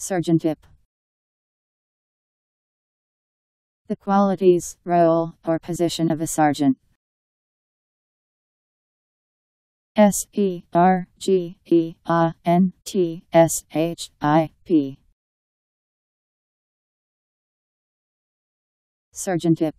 Sergeantship The qualities, role, or position of a sergeant. S E R G E A N T S H I P. Sergeantship